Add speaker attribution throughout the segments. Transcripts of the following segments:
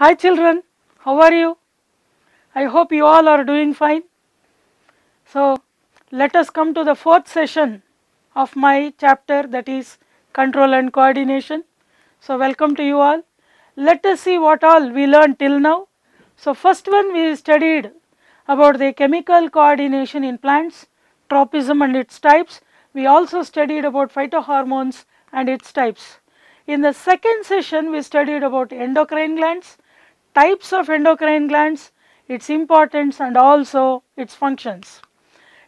Speaker 1: Hi children, how are you? I hope you all are doing fine. So, let us come to the fourth session of my chapter that is control and coordination. So, welcome to you all. Let us see what all we learned till now. So, first one we studied about the chemical coordination in plants, tropism and its types. We also studied about phytohormones and its types. In the second session we studied about endocrine glands, types of endocrine glands, its importance and also its functions.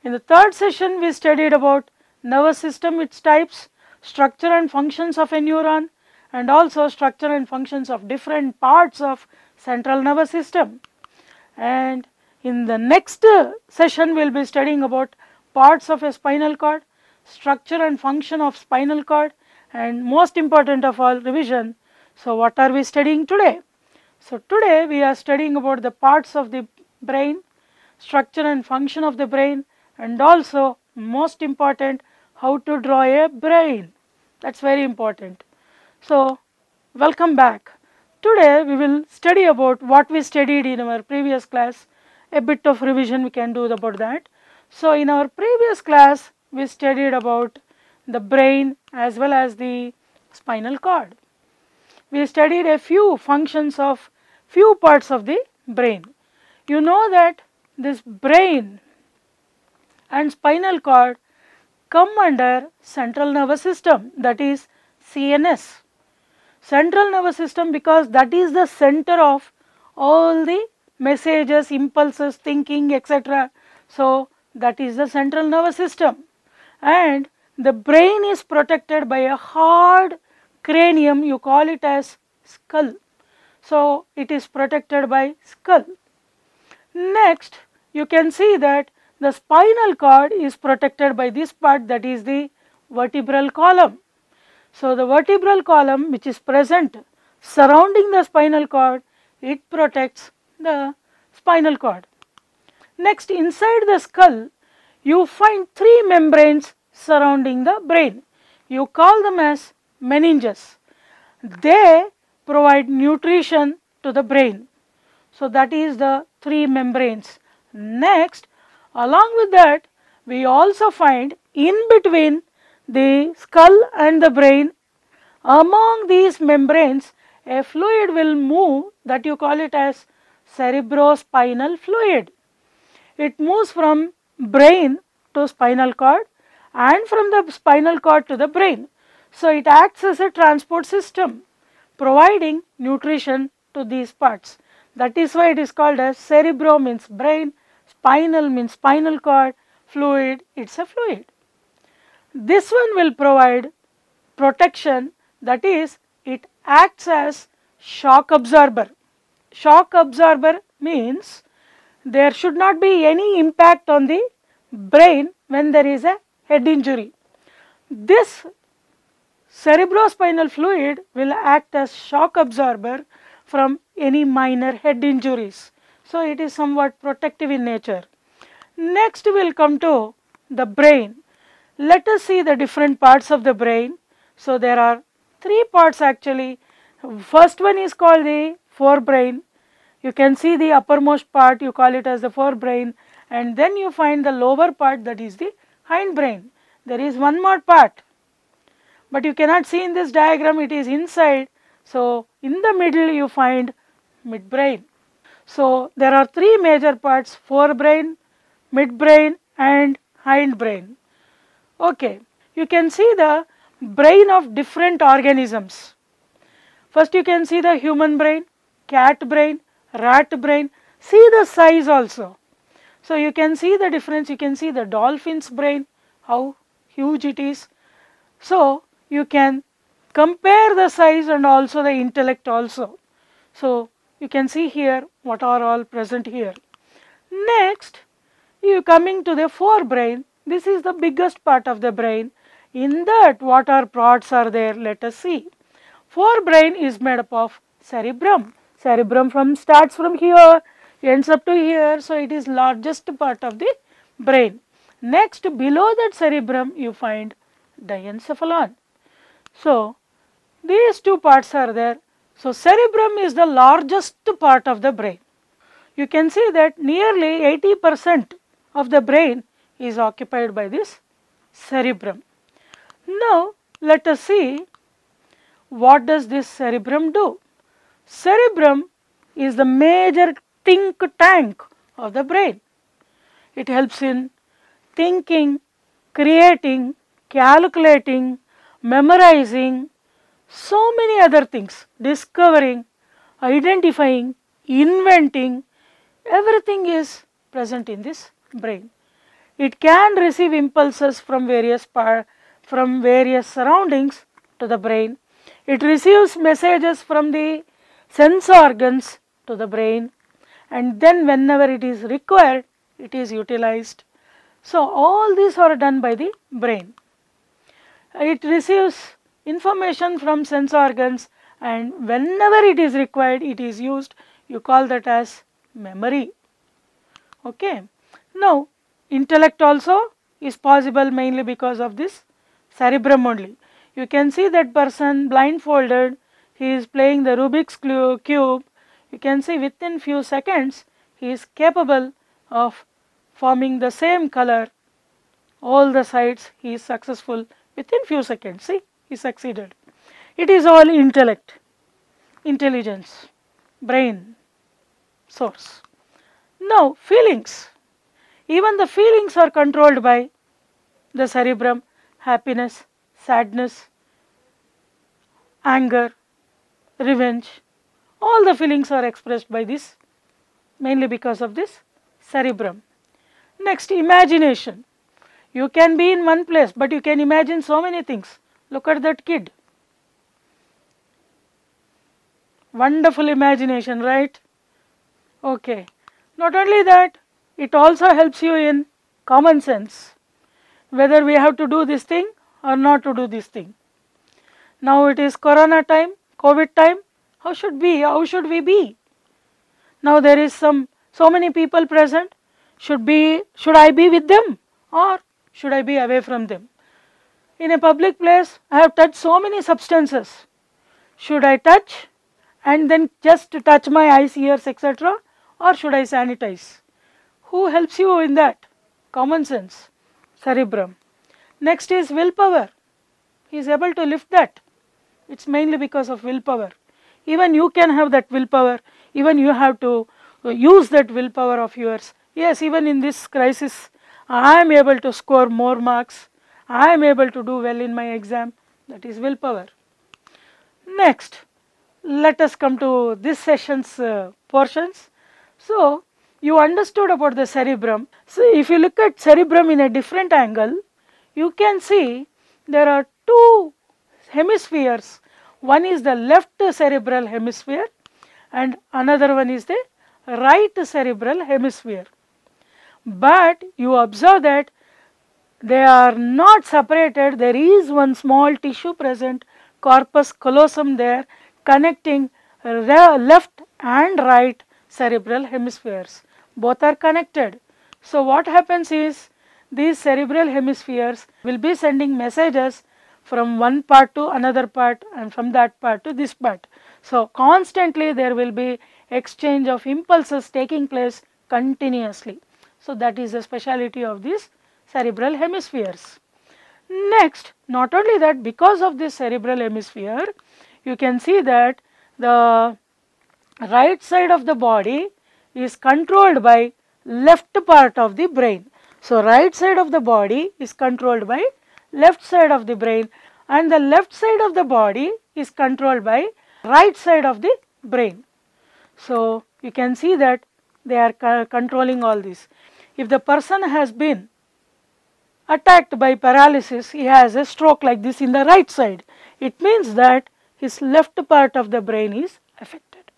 Speaker 1: In the third session we studied about nervous system, its types, structure and functions of a neuron and also structure and functions of different parts of central nervous system. And in the next session we will be studying about parts of a spinal cord, structure and function of spinal cord and most important of all revision. So, what are we studying today? So, today we are studying about the parts of the brain, structure and function of the brain and also most important how to draw a brain that is very important. So, welcome back. Today we will study about what we studied in our previous class a bit of revision we can do about that. So, in our previous class we studied about the brain as well as the spinal cord. We studied a few functions of few parts of the brain. You know that this brain and spinal cord come under central nervous system that is CNS. Central nervous system because that is the center of all the messages, impulses, thinking etc. So, that is the central nervous system and the brain is protected by a hard cranium you call it as skull. So, it is protected by skull. Next you can see that the spinal cord is protected by this part that is the vertebral column. So, the vertebral column which is present surrounding the spinal cord it protects the spinal cord. Next inside the skull you find three membranes surrounding the brain. You call them as meninges. They provide nutrition to the brain. So, that is the three membranes. Next along with that we also find in between the skull and the brain among these membranes a fluid will move that you call it as cerebrospinal fluid. It moves from brain to spinal cord and from the spinal cord to the brain. So, it acts as a transport system providing nutrition to these parts. That is why it is called as cerebro means brain, spinal means spinal cord, fluid it is a fluid. This one will provide protection that is it acts as shock absorber. Shock absorber means there should not be any impact on the brain when there is a head injury. This cerebrospinal fluid will act as shock absorber from any minor head injuries. So, it is somewhat protective in nature. Next we will come to the brain. Let us see the different parts of the brain. So, there are three parts actually. First one is called the forebrain. You can see the uppermost part you call it as the forebrain and then you find the lower part that is the hindbrain. There is one more part but you cannot see in this diagram it is inside. So, in the middle you find midbrain. So, there are three major parts forebrain, midbrain and hindbrain. Okay. You can see the brain of different organisms. First you can see the human brain, cat brain, rat brain, see the size also. So, you can see the difference, you can see the dolphin's brain, how huge it is. So, you can compare the size and also the intellect also. So, you can see here what are all present here. Next, you coming to the forebrain, this is the biggest part of the brain. In that what are parts are there, let us see. Forebrain is made up of cerebrum. Cerebrum from starts from here, ends up to here, so it is largest part of the brain. Next below that cerebrum you find diencephalon. So, these two parts are there. So, cerebrum is the largest part of the brain. You can see that nearly 80 percent of the brain is occupied by this cerebrum. Now, let us see what does this cerebrum do. Cerebrum is the major think tank of the brain. It helps in thinking, creating, calculating, memorizing, so many other things, discovering, identifying, inventing, everything is present in this brain. It can receive impulses from various from various surroundings to the brain. It receives messages from the sense organs to the brain and then whenever it is required it is utilized. So, all these are done by the brain. It receives information from sense organs and whenever it is required it is used you call that as memory. Okay. Now, intellect also is possible mainly because of this cerebrum only. You can see that person blindfolded he is playing the Rubik's cube you can see within few seconds he is capable of forming the same color all the sides he is successful within few seconds see he succeeded. It is all intellect, intelligence, brain source. Now feelings, even the feelings are controlled by the cerebrum, happiness, sadness, anger, revenge, all the feelings are expressed by this mainly because of this cerebrum. Next imagination, you can be in one place but you can imagine so many things Look at that kid. Wonderful imagination, right? Okay. Not only that, it also helps you in common sense, whether we have to do this thing or not to do this thing. Now it is corona time, COVID time, how should we, how should we be? Now there is some, so many people present, should be, should I be with them or should I be away from them? in a public place I have touched so many substances. Should I touch and then just touch my eyes, ears etc. or should I sanitize? Who helps you in that? Common sense, cerebrum. Next is willpower. He is able to lift that. It is mainly because of willpower. Even you can have that willpower, even you have to use that willpower of yours. Yes, even in this crisis, I am able to score more marks I am able to do well in my exam that is willpower. Next let us come to this session's uh, portions. So you understood about the cerebrum. So if you look at cerebrum in a different angle you can see there are two hemispheres one is the left cerebral hemisphere and another one is the right cerebral hemisphere. But you observe that they are not separated there is one small tissue present corpus callosum there connecting left and right cerebral hemispheres both are connected. So what happens is these cerebral hemispheres will be sending messages from one part to another part and from that part to this part. So constantly there will be exchange of impulses taking place continuously. So that is the speciality of these cerebral hemispheres. Next, not only that because of this cerebral hemisphere, you can see that the right side of the body is controlled by left part of the brain. So, right side of the body is controlled by left side of the brain and the left side of the body is controlled by right side of the brain. So, you can see that they are controlling all this. If the person has been attacked by paralysis, he has a stroke like this in the right side. It means that his left part of the brain is affected.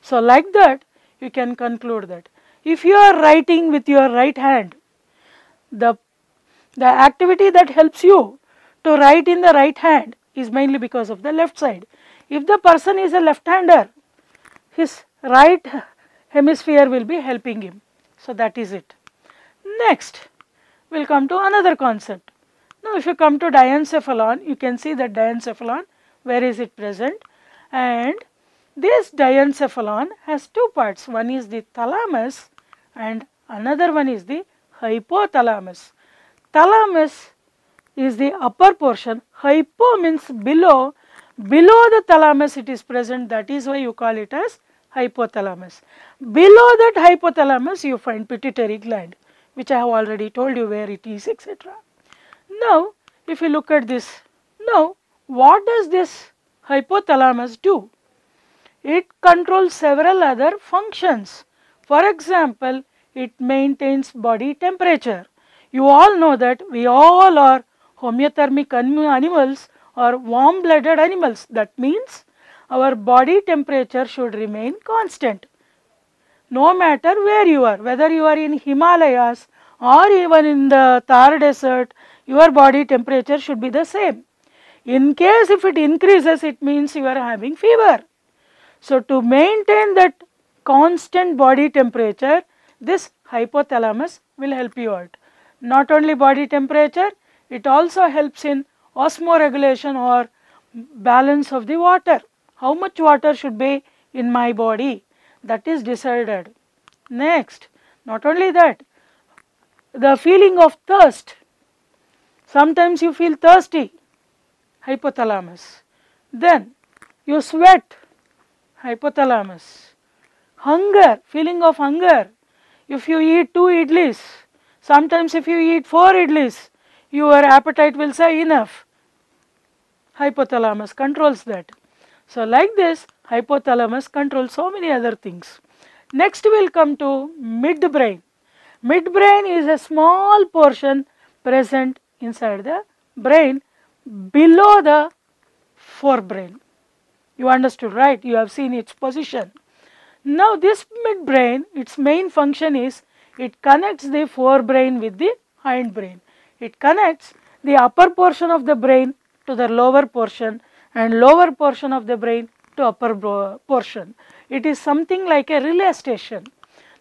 Speaker 1: So, like that you can conclude that if you are writing with your right hand, the, the activity that helps you to write in the right hand is mainly because of the left side. If the person is a left hander, his right hemisphere will be helping him. So, that is it. Next, we will come to another concept. Now, if you come to diencephalon, you can see that diencephalon, where is it present and This diencephalon has two parts. One is the thalamus and another one is the hypothalamus. Thalamus is the upper portion, hypo means below, below the thalamus it is present that is why you call it as hypothalamus. Below that hypothalamus you find pituitary gland which I have already told you where it is etc. Now if you look at this, now what does this hypothalamus do? It controls several other functions. For example, it maintains body temperature. You all know that we all are homeothermic animals or warm blooded animals. That means our body temperature should remain constant. No matter where you are, whether you are in Himalayas or even in the Thar desert, your body temperature should be the same. In case if it increases, it means you are having fever. So, to maintain that constant body temperature, this hypothalamus will help you out. Not only body temperature, it also helps in osmoregulation or balance of the water. How much water should be in my body that is decided. Next, not only that, the feeling of thirst. Sometimes you feel thirsty, hypothalamus. Then you sweat, hypothalamus. Hunger, feeling of hunger. If you eat two idlis, sometimes if you eat four idlis, your appetite will say enough. Hypothalamus controls that. So, like this, hypothalamus controls so many other things. Next, we will come to midbrain. Midbrain is a small portion present inside the brain below the forebrain. You understood, right? You have seen its position. Now, this midbrain, its main function is it connects the forebrain with the hindbrain. It connects the upper portion of the brain to the lower portion and lower portion of the brain to upper portion. It is something like a relay station.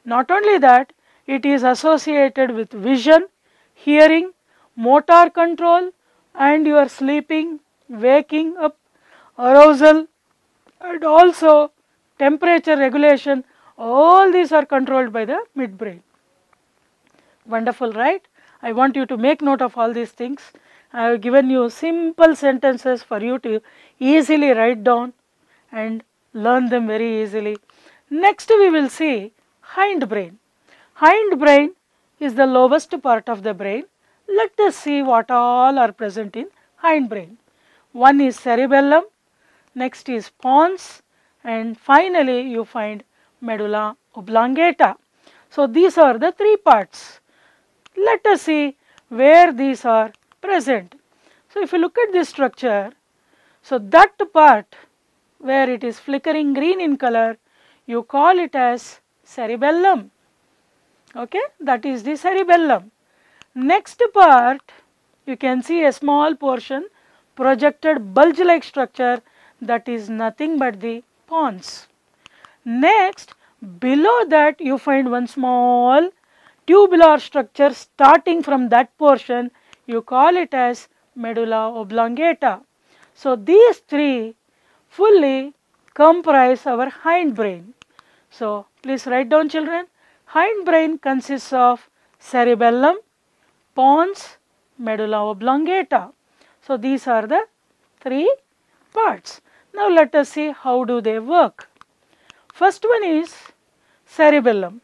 Speaker 1: Not only that, it is associated with vision, hearing, motor control and your sleeping, waking up, arousal and also temperature regulation all these are controlled by the midbrain. Wonderful right? I want you to make note of all these things. I have given you simple sentences for you to easily write down and learn them very easily. Next we will see hindbrain. Hindbrain is the lowest part of the brain. Let us see what all are present in hindbrain. One is cerebellum, next is pons and finally you find medulla oblongata. So, these are the three parts. Let us see where these are present. So, if you look at this structure, so that part where it is flickering green in color, you call it as cerebellum. Okay, that is the cerebellum. Next part, you can see a small portion projected bulge like structure that is nothing but the pons. Next, below that you find one small tubular structure starting from that portion you call it as medulla oblongata. So, these three fully comprise our hindbrain. So, please write down children hindbrain consists of cerebellum, pons, medulla oblongata. So, these are the three parts. Now, let us see how do they work. First one is cerebellum.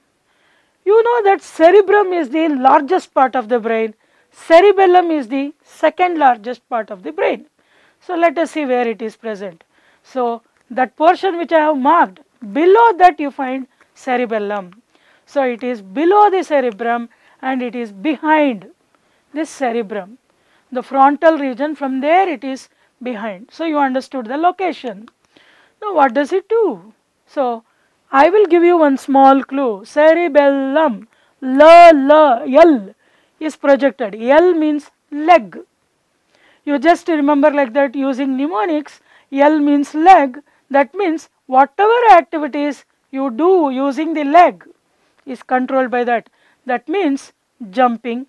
Speaker 1: You know that cerebrum is the largest part of the brain, cerebellum is the second largest part of the brain. So, let us see where it is present. So, that portion which I have marked below that you find cerebellum. So, it is below the cerebrum and it is behind this cerebrum. The frontal region from there it is behind. So, you understood the location. Now, what does it do? So, I will give you one small clue. Cerebellum, L, L, L is projected. L means leg. You just remember like that using mnemonics. L means leg. That means whatever activities you do using the leg is controlled by that. That means jumping,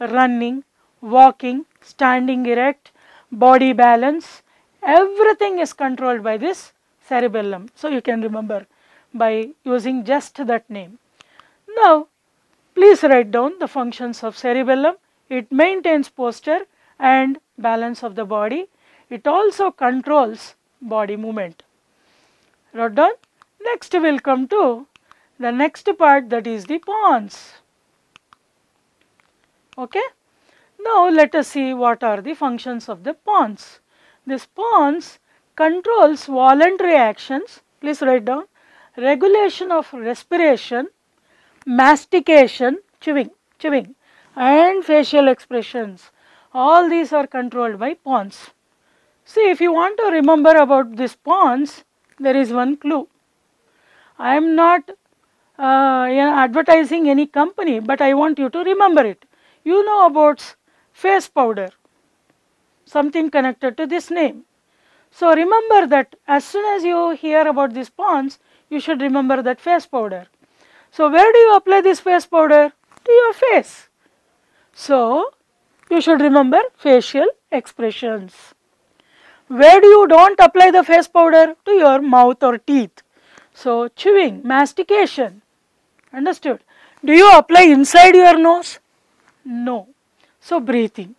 Speaker 1: running, walking, standing erect, body balance, everything is controlled by this cerebellum. So, you can remember by using just that name. Now, please write down the functions of cerebellum. It maintains posture and balance of the body. It also controls body movement. Wrote down. Next we will come to the next part that is the pons. Okay. Now let us see what are the functions of the pons. This pons controls voluntary actions, please write down, regulation of respiration, mastication, chewing, chewing and facial expressions. All these are controlled by pons. See if you want to remember about this pons, there is one clue. I am not uh, advertising any company, but I want you to remember it. You know about face powder, something connected to this name. So remember that as soon as you hear about this pons, you should remember that face powder. So where do you apply this face powder? To your face. So you should remember facial expressions. Where do you don't apply the face powder? To your mouth or teeth. So chewing, mastication. Understood? Do you apply inside your nose? No. So breathing.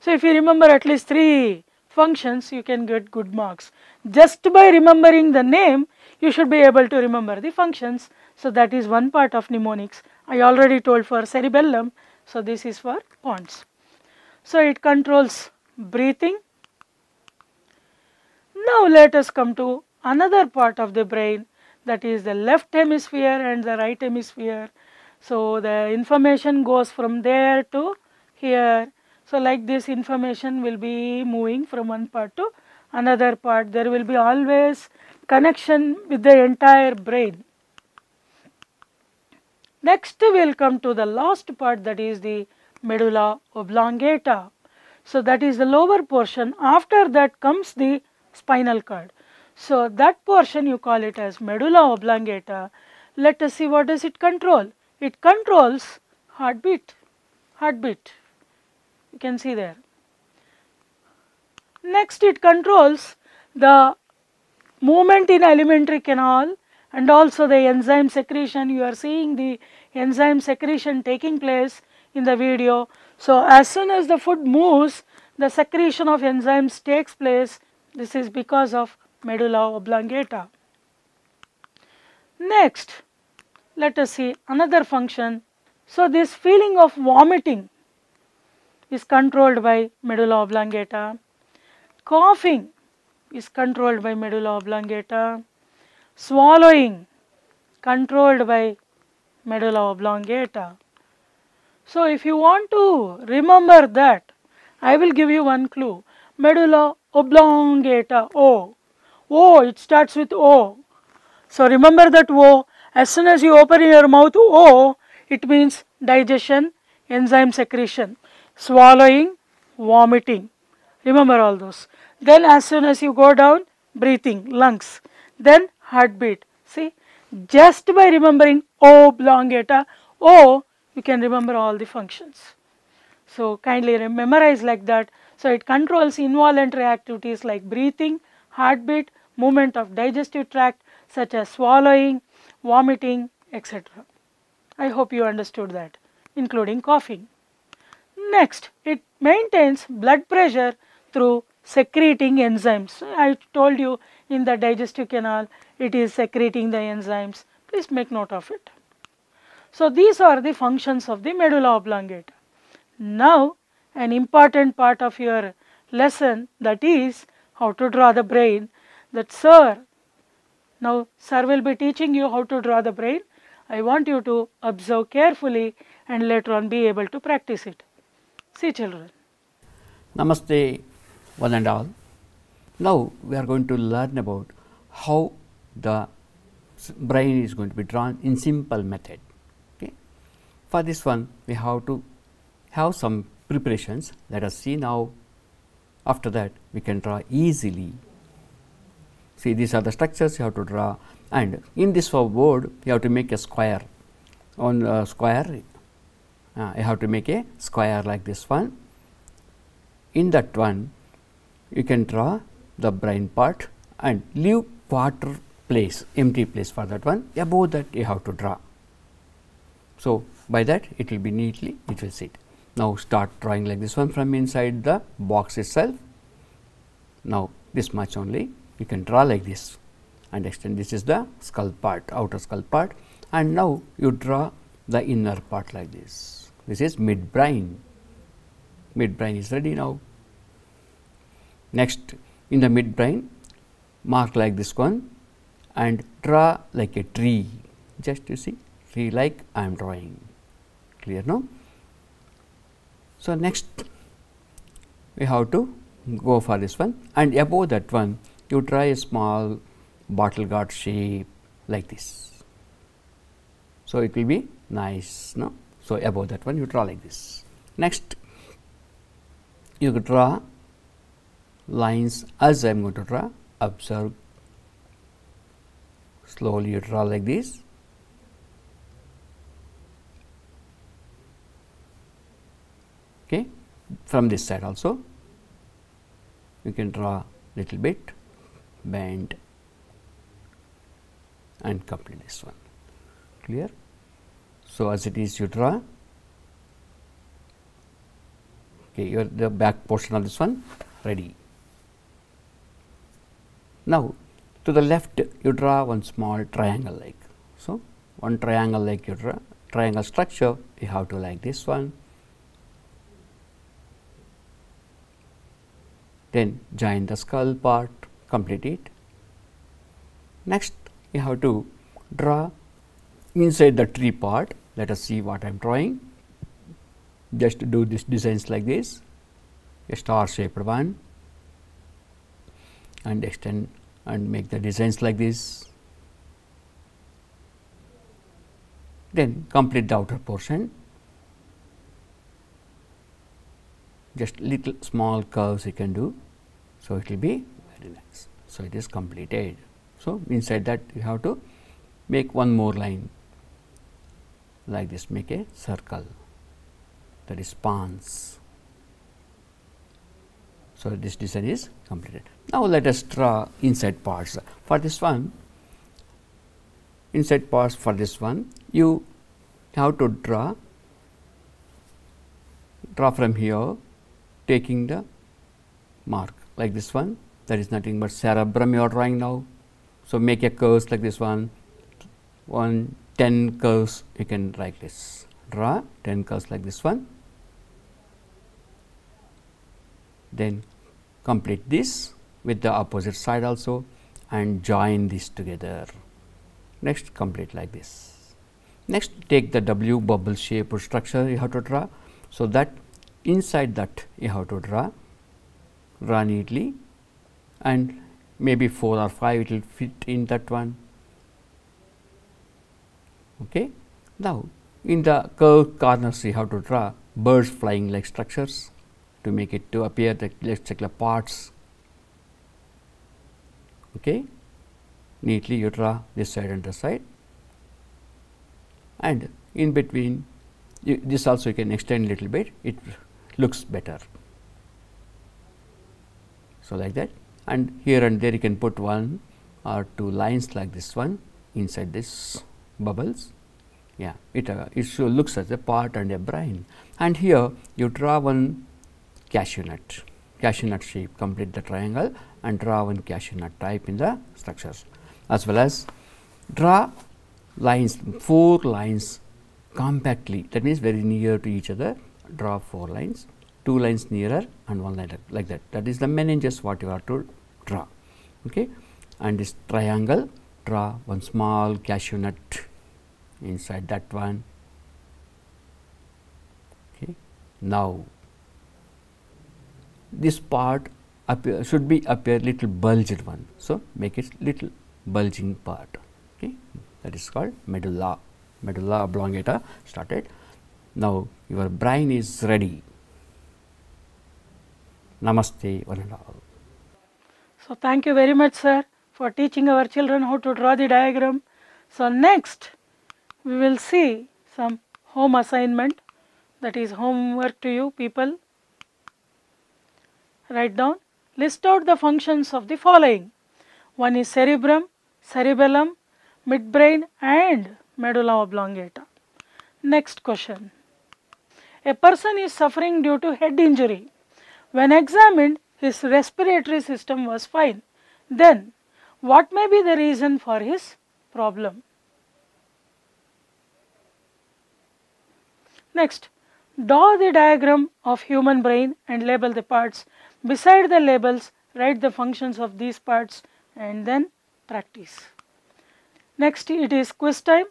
Speaker 1: So if you remember at least three functions, you can get good marks. Just by remembering the name, you should be able to remember the functions. So that is one part of mnemonics. I already told for cerebellum. So this is for pons. So it controls breathing. Now let us come to another part of the brain that is the left hemisphere and the right hemisphere. So the information goes from there to here so, like this information will be moving from one part to another part. There will be always connection with the entire brain. Next we will come to the last part that is the medulla oblongata. So, that is the lower portion after that comes the spinal cord. So, that portion you call it as medulla oblongata. Let us see what does it control. It controls heartbeat, heartbeat you can see there. Next it controls the movement in alimentary canal and also the enzyme secretion you are seeing the enzyme secretion taking place in the video. So, as soon as the food moves the secretion of enzymes takes place this is because of medulla oblongata. Next let us see another function. So, this feeling of vomiting is controlled by medulla oblongata. Coughing is controlled by medulla oblongata. Swallowing controlled by medulla oblongata. So, if you want to remember that, I will give you one clue. Medulla oblongata, O. O, it starts with O. So, remember that O. As soon as you open your mouth O, it means digestion, enzyme secretion swallowing, vomiting. Remember all those. Then as soon as you go down, breathing, lungs. Then heartbeat. See, just by remembering oblongata, O, you can remember all the functions. So kindly memorize like that. So it controls involuntary activities like breathing, heartbeat, movement of digestive tract such as swallowing, vomiting, etc. I hope you understood that, including coughing. Next, it maintains blood pressure through secreting enzymes. I told you in the digestive canal it is secreting the enzymes. Please make note of it. So, these are the functions of the medulla oblongata. Now, an important part of your lesson that is how to draw the brain that sir, now sir will be teaching you how to draw the brain. I want you to observe carefully and later on be able to practice it. See children.
Speaker 2: Namaste one and all. Now we are going to learn about how the brain is going to be drawn in simple method. Okay. For this one we have to have some preparations. Let us see now after that we can draw easily. See these are the structures you have to draw and in this board you have to make a square on square uh, you have to make a square like this one. In that one you can draw the brain part and leave quarter place, empty place for that one. Above that you have to draw. So, by that it will be neatly, it will sit. Now, start drawing like this one from inside the box itself. Now, this much only you can draw like this and extend this is the skull part, outer skull part and now you draw the inner part like this. This is mid brain. Mid brain is ready now. Next in the mid brain mark like this one and draw like a tree just you see tree like I am drawing clear now. So, next we have to go for this one and above that one you try a small bottle gourd shape like this. So, it will be nice no. So, above that one you draw like this. Next you draw lines as I am going to draw observe slowly you draw like this okay from this side also you can draw little bit bend and complete this one. Clear? So as it is you draw. Okay your the back portion of this one ready. Now to the left you draw one small triangle like. So one triangle like you draw triangle structure you have to like this one then join the skull part complete it. Next you have to draw inside the tree part. Let us see what I am drawing. Just do this designs like this. A star shaped one. And extend and make the designs like this. Then complete the outer portion just little small curves you can do. So, it will be very nice. So, it is completed. So, inside that you have to make one more line like this make a circle that is pons. So, this design is completed. Now, let us draw inside parts. For this one, inside parts for this one, you have to draw, draw from here taking the mark like this one. That is nothing but cerebrum you are drawing now. So, make a curves like this one, one 10 curves you can write this. Draw 10 curves like this one. Then complete this with the opposite side also and join this together. Next complete like this. Next take the w bubble shape or structure you have to draw. So that inside that you have to draw draw neatly and maybe 4 or 5 it will fit in that one. Okay. Now, in the curved corners you have to draw birds flying like structures to make it to appear the electrical parts. Okay. Neatly you draw this side and this side and in between you, this also you can extend little bit it looks better. So, like that. And here and there you can put one or two lines like this one inside this bubbles. Yeah, it, uh, it looks as a part and a brain and here you draw one cashew nut, cashew nut shape complete the triangle and draw one cashew nut type in the structures. As well as draw lines, four lines compactly. That means very near to each other draw four lines, two lines nearer and one line like that. That is the meninges what you have to draw. Okay. And this triangle, draw one small cashew nut inside that one. Okay. Now, this part appear, should be appear little bulged one. So, make it little bulging part. Okay. That is called medulla, medulla oblongata started. Now, your brain is ready. Namaste, one and all.
Speaker 1: So, thank you very much sir for teaching our children how to draw the diagram. So, next we will see some home assignment that is homework to you people. Write down list out the functions of the following. One is cerebrum, cerebellum, midbrain and medulla oblongata. Next question. A person is suffering due to head injury. When examined, his respiratory system was fine. Then, what may be the reason for his problem? Next, draw the diagram of human brain and label the parts. Beside the labels, write the functions of these parts and then practice. Next, it is quiz time.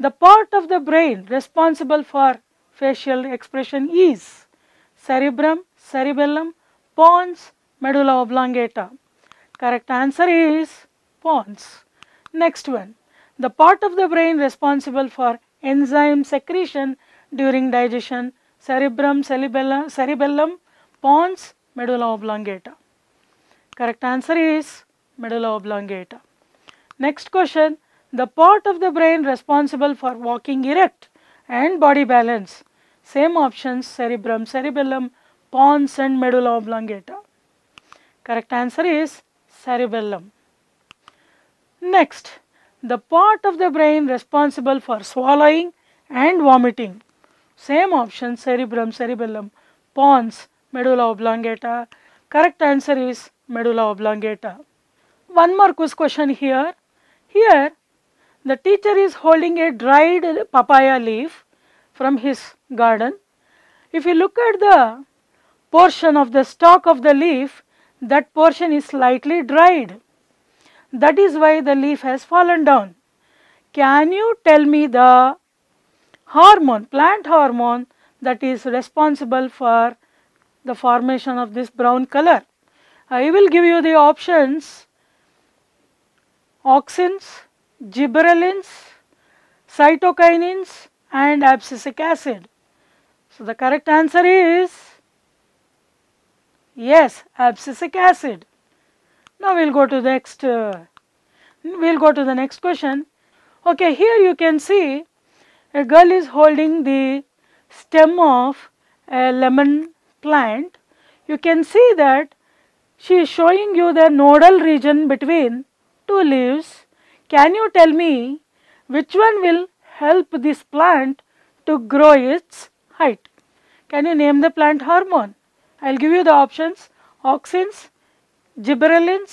Speaker 1: The part of the brain responsible for facial expression is cerebrum, cerebellum, pons, medulla oblongata. Correct answer is pons. Next one, the part of the brain responsible for enzyme secretion during digestion, cerebrum, cerebellum, cerebellum pons, medulla oblongata. Correct answer is medulla oblongata. Next question, the part of the brain responsible for walking erect and body balance. Same options cerebrum, cerebellum, pons and medulla oblongata. Correct answer is cerebellum. Next, the part of the brain responsible for swallowing and vomiting. Same option cerebrum, cerebellum, pons, medulla oblongata. Correct answer is medulla oblongata. One more quiz question here. Here, the teacher is holding a dried papaya leaf from his garden. If you look at the portion of the stalk of the leaf, that portion is slightly dried. That is why the leaf has fallen down. Can you tell me the hormone, plant hormone that is responsible for the formation of this brown color? I will give you the options auxins, gibberellins, cytokinins and abscisic acid. So, the correct answer is yes abscisic acid. Now, we will go to the next uh, we will go to the next question. Okay, here you can see a girl is holding the stem of a lemon plant. You can see that she is showing you the nodal region between two leaves. Can you tell me which one will help this plant to grow its height? Can you name the plant hormone? I will give you the options auxins, gibberellins,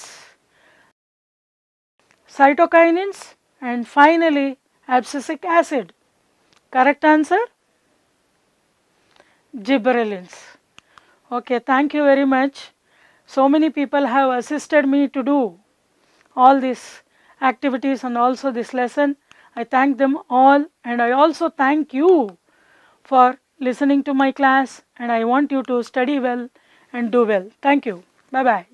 Speaker 1: cytokinins and finally abscisic acid. Correct answer? Gibberellins. Okay, thank you very much. So many people have assisted me to do all these activities and also this lesson. I thank them all and I also thank you for listening to my class and I want you to study well and do well. Thank you. Bye bye.